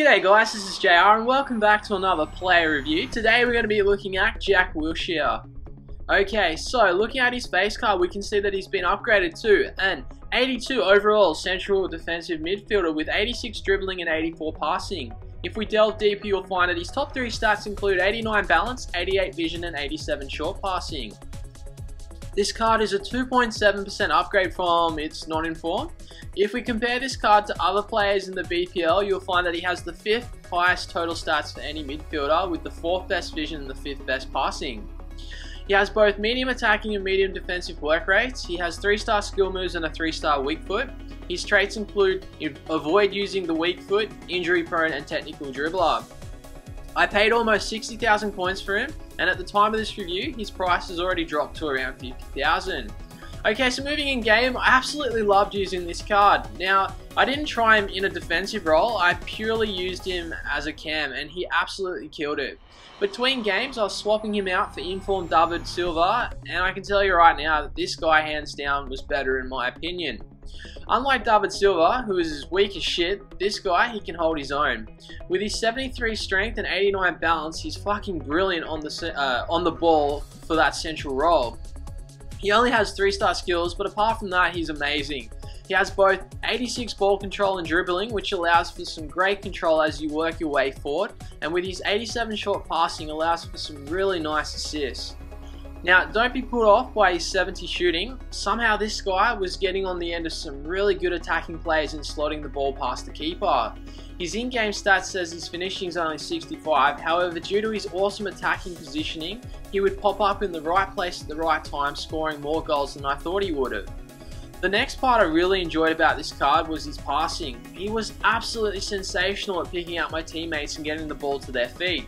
G'day guys, this is JR and welcome back to another player review. Today we're going to be looking at Jack Wilshere. Okay, so looking at his face card, we can see that he's been upgraded to an 82 overall central defensive midfielder with 86 dribbling and 84 passing. If we delve deeper, you'll find that his top three stats include 89 balance, 88 vision, and 87 short passing. This card is a 2.7% upgrade from its non-informed. If we compare this card to other players in the BPL, you'll find that he has the 5th highest total stats for any midfielder with the 4th best vision and the 5th best passing. He has both medium attacking and medium defensive work rates. He has 3-star skill moves and a 3-star weak foot. His traits include avoid using the weak foot, injury prone and technical dribbler. I paid almost 60,000 coins for him, and at the time of this review, his price has already dropped to around 50,000. Okay, so moving in game, I absolutely loved using this card. Now, I didn't try him in a defensive role, I purely used him as a cam, and he absolutely killed it. Between games, I was swapping him out for informed David Silva, and I can tell you right now that this guy, hands down, was better in my opinion. Unlike David Silva, who is as weak as shit, this guy, he can hold his own. With his 73 strength and 89 balance, he's fucking brilliant on the, uh, on the ball for that central role. He only has 3-star skills, but apart from that, he's amazing. He has both 86 ball control and dribbling, which allows for some great control as you work your way forward, and with his 87 short passing allows for some really nice assists. Now, don't be put off by his 70 shooting. Somehow this guy was getting on the end of some really good attacking plays and slotting the ball past the keeper. His in-game stats says his finishing is only 65, however due to his awesome attacking positioning, he would pop up in the right place at the right time, scoring more goals than I thought he would have. The next part I really enjoyed about this card was his passing. He was absolutely sensational at picking out my teammates and getting the ball to their feet.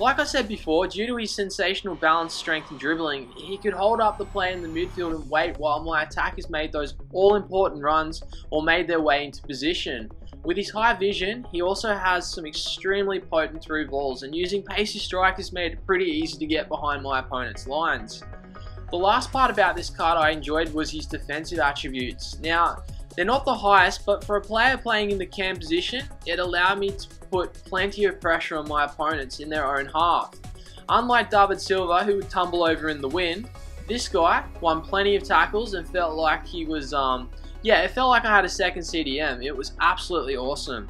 Like I said before, due to his sensational balance, strength and dribbling, he could hold up the play in the midfield and wait while my attackers made those all-important runs or made their way into position. With his high vision, he also has some extremely potent through balls and using pacey strikers made it pretty easy to get behind my opponent's lines. The last part about this card I enjoyed was his defensive attributes. Now, they're not the highest, but for a player playing in the cam position, it allowed me to put plenty of pressure on my opponents in their own half. Unlike David Silva, who would tumble over in the wind, this guy won plenty of tackles and felt like he was, um, yeah, it felt like I had a second CDM. It was absolutely awesome.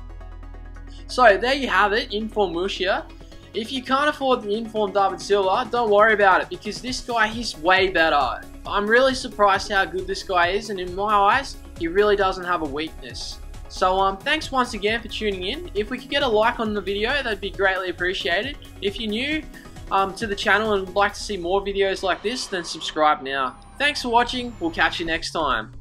So there you have it, Inform Wilshere. If you can't afford the Inform David Silva, don't worry about it because this guy, he's way better. I'm really surprised how good this guy is and in my eyes, he really doesn't have a weakness. So um, thanks once again for tuning in. If we could get a like on the video, that'd be greatly appreciated. If you're new um, to the channel and would like to see more videos like this, then subscribe now. Thanks for watching. We'll catch you next time.